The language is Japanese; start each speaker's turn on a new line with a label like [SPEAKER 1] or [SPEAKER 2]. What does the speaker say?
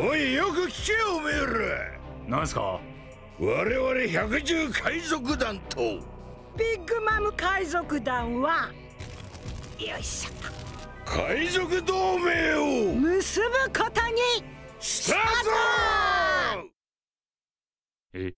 [SPEAKER 1] おいよく聞けよおめえら。
[SPEAKER 2] なんすか？
[SPEAKER 1] 我々百獣海賊団と。
[SPEAKER 3] ビッグマム海賊団は。よいしょと。
[SPEAKER 1] 海賊同盟を。
[SPEAKER 3] 結ぶことに。スターえ？